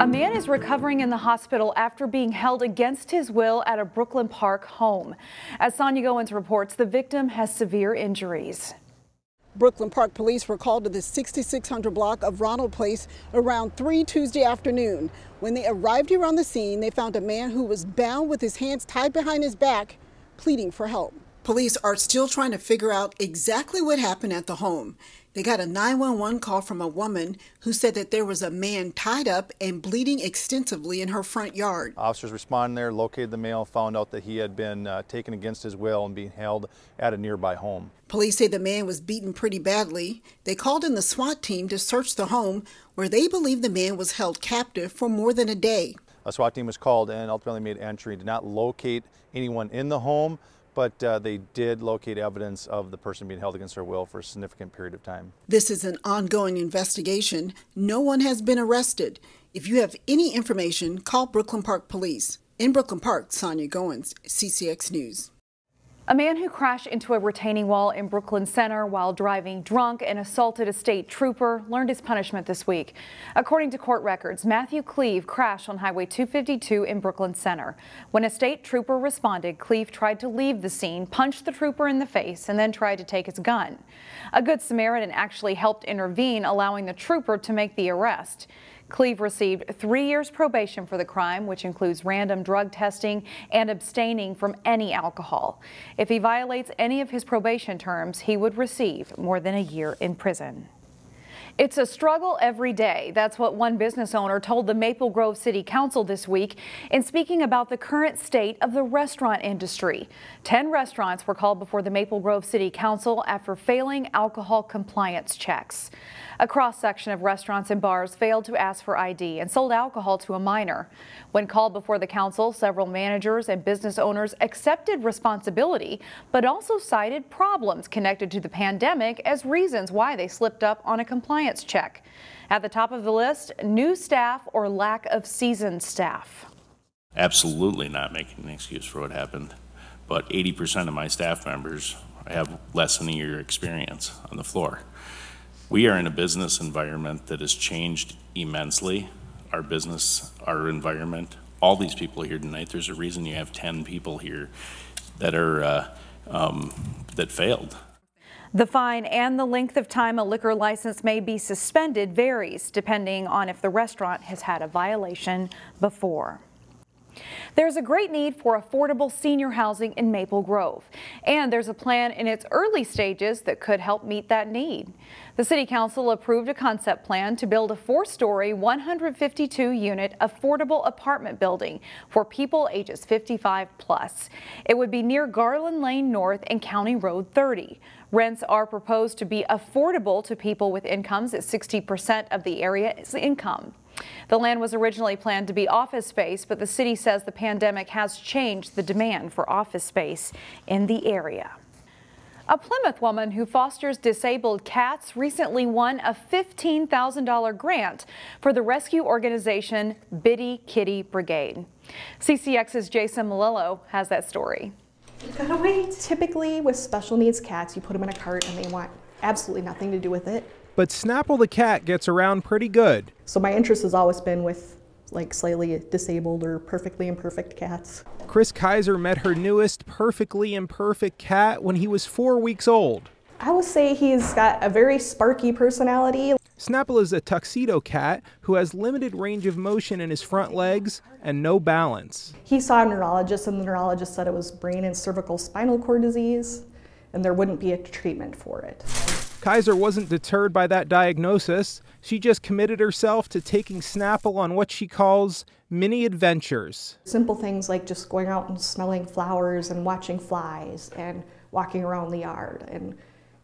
A man is recovering in the hospital after being held against his will at a Brooklyn Park home. As Sonia Goins reports, the victim has severe injuries. Brooklyn Park police were called to the 6600 block of Ronald Place around 3 Tuesday afternoon. When they arrived here on the scene, they found a man who was bound with his hands tied behind his back, pleading for help. Police are still trying to figure out exactly what happened at the home. They got a 911 call from a woman who said that there was a man tied up and bleeding extensively in her front yard. Officers responded there, located the male, found out that he had been uh, taken against his will and being held at a nearby home. Police say the man was beaten pretty badly. They called in the SWAT team to search the home where they believe the man was held captive for more than a day. A SWAT team was called and ultimately made entry, did not locate anyone in the home but uh, they did locate evidence of the person being held against their will for a significant period of time. This is an ongoing investigation. No one has been arrested. If you have any information, call Brooklyn Park Police. In Brooklyn Park, Sonia Goins, CCX News. A man who crashed into a retaining wall in Brooklyn Center while driving drunk and assaulted a state trooper learned his punishment this week. According to court records, Matthew Cleve crashed on Highway 252 in Brooklyn Center. When a state trooper responded, Cleve tried to leave the scene, punched the trooper in the face, and then tried to take his gun. A Good Samaritan actually helped intervene, allowing the trooper to make the arrest. Cleve received three years probation for the crime, which includes random drug testing and abstaining from any alcohol. If he violates any of his probation terms, he would receive more than a year in prison. It's a struggle every day. That's what one business owner told the Maple Grove City Council this week in speaking about the current state of the restaurant industry. Ten restaurants were called before the Maple Grove City Council after failing alcohol compliance checks. A cross-section of restaurants and bars failed to ask for ID and sold alcohol to a minor. When called before the council, several managers and business owners accepted responsibility, but also cited problems connected to the pandemic as reasons why they slipped up on a compliance check. At the top of the list, new staff or lack of seasoned staff. Absolutely not making an excuse for what happened, but 80% of my staff members have less than a year experience on the floor. We are in a business environment that has changed immensely. Our business, our environment, all these people here tonight, there's a reason you have 10 people here that are, uh, um, that failed. The fine and the length of time a liquor license may be suspended varies depending on if the restaurant has had a violation before. There's a great need for affordable senior housing in Maple Grove, and there's a plan in its early stages that could help meet that need. The City Council approved a concept plan to build a four-story, 152-unit affordable apartment building for people ages 55 plus. It would be near Garland Lane North and County Road 30. Rents are proposed to be affordable to people with incomes at 60% of the area's income. The land was originally planned to be office space, but the city says the pandemic has changed the demand for office space in the area. A Plymouth woman who fosters disabled cats recently won a $15,000 grant for the rescue organization Bitty Kitty Brigade. CCX's Jason Malillo has that story. You gotta wait. Typically with special needs cats, you put them in a cart and they want absolutely nothing to do with it but Snapple the cat gets around pretty good. So my interest has always been with like slightly disabled or perfectly imperfect cats. Chris Kaiser met her newest perfectly imperfect cat when he was four weeks old. I would say he's got a very sparky personality. Snapple is a tuxedo cat who has limited range of motion in his front legs and no balance. He saw a neurologist and the neurologist said it was brain and cervical spinal cord disease and there wouldn't be a treatment for it. Kaiser wasn't deterred by that diagnosis. She just committed herself to taking Snapple on what she calls mini adventures. Simple things like just going out and smelling flowers and watching flies and walking around the yard and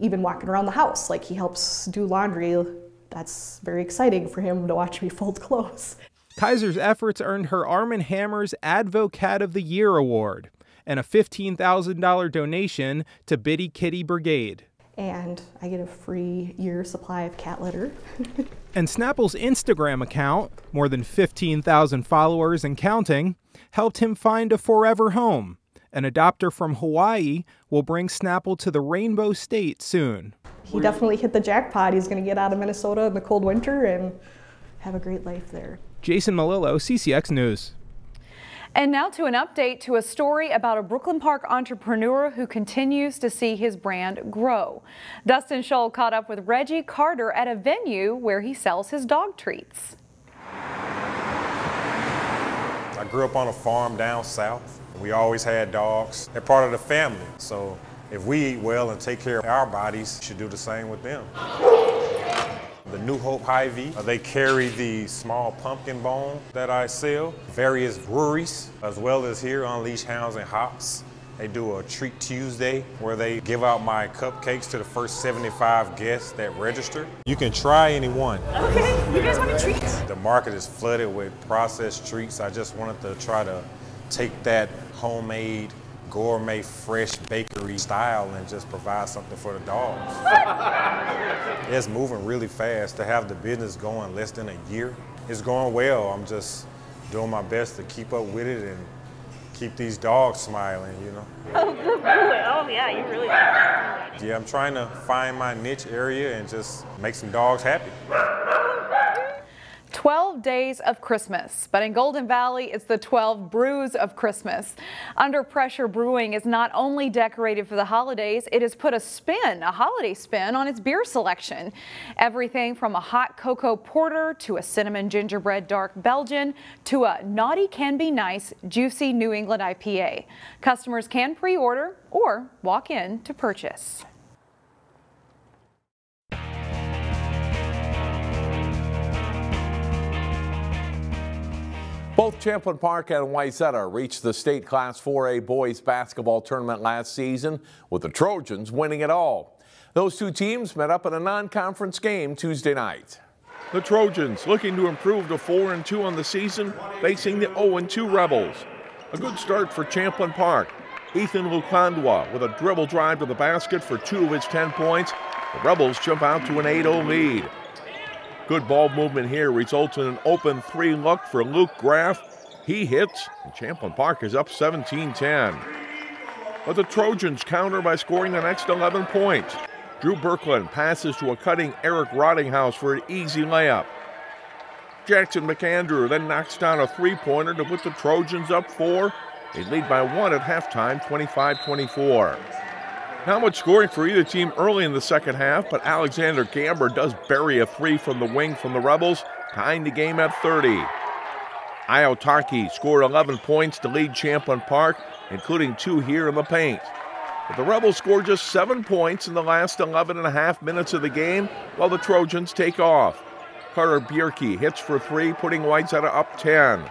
even walking around the house. Like he helps do laundry. That's very exciting for him to watch me fold clothes. Kaiser's efforts earned her Arm & Hammer's Advocat of the Year award and a $15,000 donation to Bitty Kitty Brigade and I get a free year supply of cat litter. and Snapple's Instagram account, more than 15,000 followers and counting, helped him find a forever home. An adopter from Hawaii will bring Snapple to the Rainbow State soon. He definitely hit the jackpot. He's going to get out of Minnesota in the cold winter and have a great life there. Jason Malillo, CCX News. And now to an update to a story about a Brooklyn Park entrepreneur who continues to see his brand grow. Dustin Scholl caught up with Reggie Carter at a venue where he sells his dog treats. I grew up on a farm down south. We always had dogs. They're part of the family. So if we eat well and take care of our bodies, we should do the same with them. The New Hope Hy-Vee, uh, they carry the small pumpkin bone that I sell, various breweries, as well as here Unleashed Hounds and Hops. They do a Treat Tuesday where they give out my cupcakes to the first 75 guests that register. You can try any one. Okay, you guys want a treat? The market is flooded with processed treats. I just wanted to try to take that homemade gourmet, fresh bakery style and just provide something for the dogs. it's moving really fast. To have the business going less than a year, it's going well. I'm just doing my best to keep up with it and keep these dogs smiling, you know. Oh, oh yeah, you really Yeah, I'm trying to find my niche area and just make some dogs happy. 12 days of Christmas, but in Golden Valley, it's the 12 brews of Christmas. Under Pressure Brewing is not only decorated for the holidays, it has put a spin, a holiday spin, on its beer selection. Everything from a hot cocoa porter to a cinnamon gingerbread dark Belgian to a naughty can be nice, juicy New England IPA. Customers can pre-order or walk in to purchase. Both Champlin Park and Wayzata reached the state Class 4A boys basketball tournament last season, with the Trojans winning it all. Those two teams met up in a non-conference game Tuesday night. The Trojans looking to improve to 4 and 2 on the season, facing the 0 and 2 Rebels. A good start for Champlin Park. Ethan Lukandwa with a dribble drive to the basket for two of his 10 points. The Rebels jump out to an 8-0 lead. Good ball movement here results in an open three look for Luke Graff. He hits, and Champlin Park is up 17 10. But the Trojans counter by scoring the next 11 points. Drew Berkland passes to a cutting Eric Rottinghaus for an easy layup. Jackson McAndrew then knocks down a three pointer to put the Trojans up four. They lead by one at halftime, 25 24. Not much scoring for either team early in the second half, but Alexander Gamber does bury a three from the wing from the Rebels, tying the game at 30. Iotaki scored 11 points to lead Champlin Park, including two here in the paint. But the Rebels score just seven points in the last 11 and a half minutes of the game, while the Trojans take off. Carter Bierke hits for three, putting Wayzata up 10.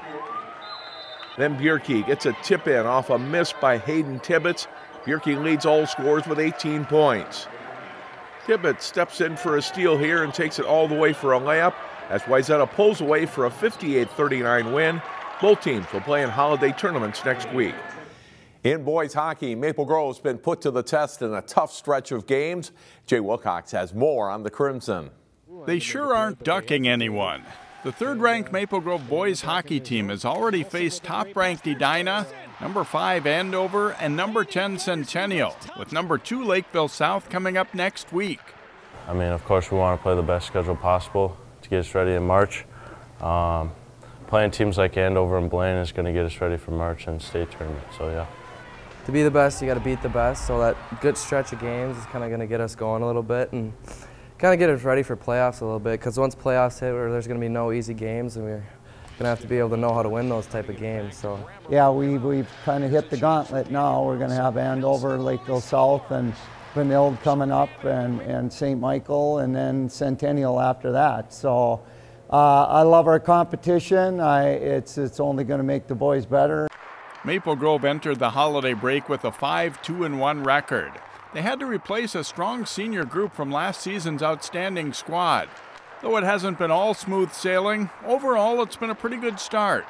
Then Bierke gets a tip in off a miss by Hayden Tibbetts Bierke leads all scores with 18 points. Tibbetts steps in for a steal here and takes it all the way for a layup as Wayzata pulls away for a 58 39 win. Both teams will play in holiday tournaments next week. In boys hockey, Maple Grove's been put to the test in a tough stretch of games. Jay Wilcox has more on the Crimson. They sure aren't ducking anyone. The third ranked Maple Grove boys hockey team has already faced top ranked Edina, number 5 Andover, and number 10 Centennial, with number 2 Lakeville South coming up next week. I mean, of course, we want to play the best schedule possible to get us ready in March. Um, playing teams like Andover and Blaine is going to get us ready for March and state tournament, so yeah. To be the best, you got to beat the best, so that good stretch of games is kind of going to get us going a little bit. and kind of get us ready for playoffs a little bit because once playoffs hit, there's going to be no easy games, and we're going to have to be able to know how to win those type of games. So yeah, we we've kind of hit the gauntlet now. We're going to have Andover, Lakeville South, and Benilde coming up, and and St. Michael, and then Centennial after that. So. Uh, I love our competition. I, it's, it's only going to make the boys better. Maple Grove entered the holiday break with a 5 2 1 record. They had to replace a strong senior group from last season's outstanding squad. Though it hasn't been all smooth sailing, overall it's been a pretty good start.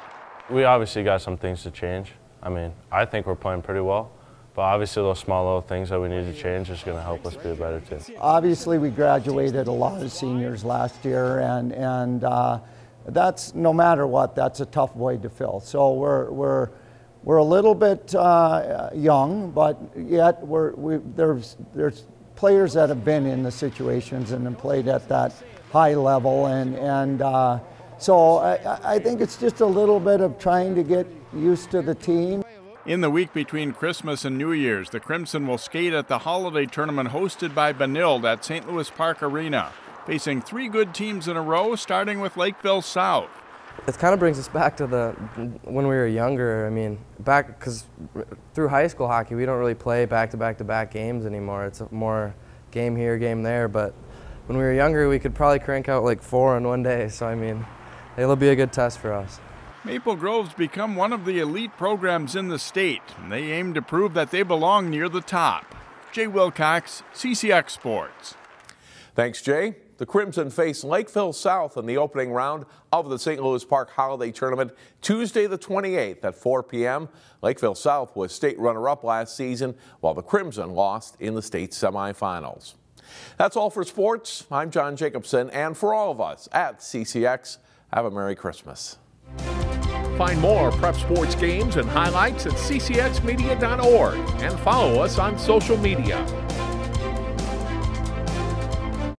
We obviously got some things to change. I mean, I think we're playing pretty well. But obviously those small little things that we need to change is going to help us be a better team. Obviously we graduated a lot of seniors last year and, and uh, that's, no matter what, that's a tough void to fill. So we're, we're we're a little bit uh, young, but yet we're, we, there's, there's players that have been in the situations and have played at that high level. And, and uh, So I, I think it's just a little bit of trying to get used to the team. In the week between Christmas and New Year's, the Crimson will skate at the holiday tournament hosted by Benilde at St. Louis Park Arena, facing three good teams in a row, starting with Lakeville South. It kind of brings us back to the when we were younger. I mean, back because through high school hockey, we don't really play back to back to back games anymore. It's more game here, game there. But when we were younger, we could probably crank out like four in one day. So I mean, it'll be a good test for us. Maple Grove's become one of the elite programs in the state, and they aim to prove that they belong near the top. Jay Wilcox, CCX Sports. Thanks, Jay. The Crimson face Lakeville South in the opening round of the St. Louis Park Holiday Tournament Tuesday the 28th at 4 p.m. Lakeville South was state runner-up last season, while the Crimson lost in the state semifinals. That's all for sports. I'm John Jacobson, and for all of us at CCX, have a Merry Christmas. Find more prep sports games and highlights at ccxmedia.org and follow us on social media.